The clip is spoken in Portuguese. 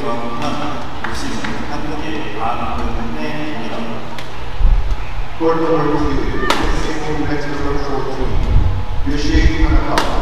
좋아하지만 올 시즌 한 경기 안 보였는데 이런 골 넘버 2, 세골 매치 선수 중 유시의 하나가